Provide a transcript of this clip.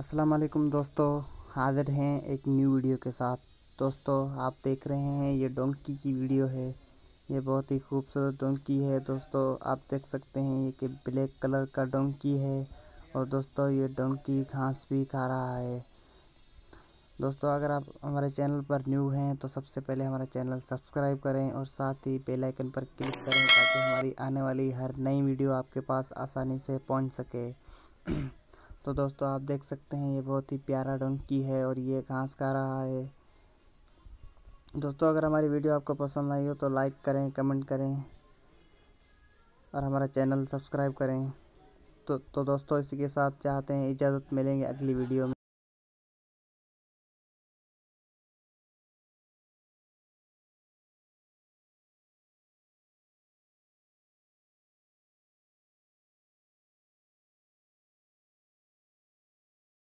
अस्सलाम वालेकुम दोस्तों, हाजिर हैं एक न्यू वीडियो के साथ। दोस्तों, आप देख रहे हैं ये डोंकी की वीडियो है। ये बहुत ही खूबसूरत डोंकी है। दोस्तों, आप देख सकते हैं ये कि ब्लैक कलर का डोंकी है और दोस्तों, ये डोंकी घास भी खा रहा है। दोस्तों, अगर आप हमारे चैनल पर न्यू हैं तो सबसे पहले हमारा चैनल सब्सक्राइब करें और साथ ही बेल आइकन पर क्लिक करें ताकि हमारी आने वाली हर नई वीडियो आपके पास आसानी से पहुँच सके। तो दोस्तों आप देख सकते हैं ये बहुत ही प्यारा डंकी है और ये घास खा रहा है। दोस्तों अगर हमारी वीडियो आपको पसंद आई हो तो लाइक करें, कमेंट करें और हमारा चैनल सब्सक्राइब करें। तो तो दोस्तों इसी के साथ चाहते हैं इजाज़त, मिलेंगे अगली वीडियो में।